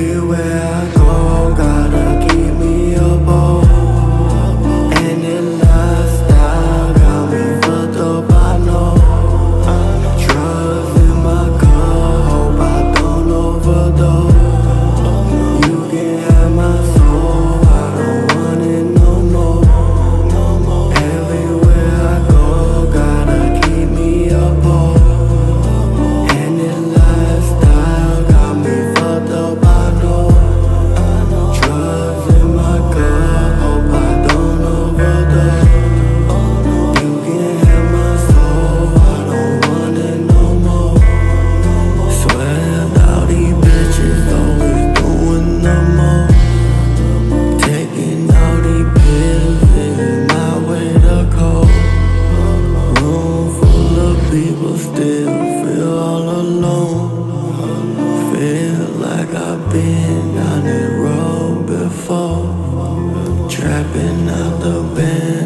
Everywhere I go, gotta keep me And it fucked up, I know. In my car, hope I don't overdose. You my soul, I don't want it no more. Everywhere I go, gotta keep me still feel all alone. Feel like I've been on this road before. Trapping out the bend.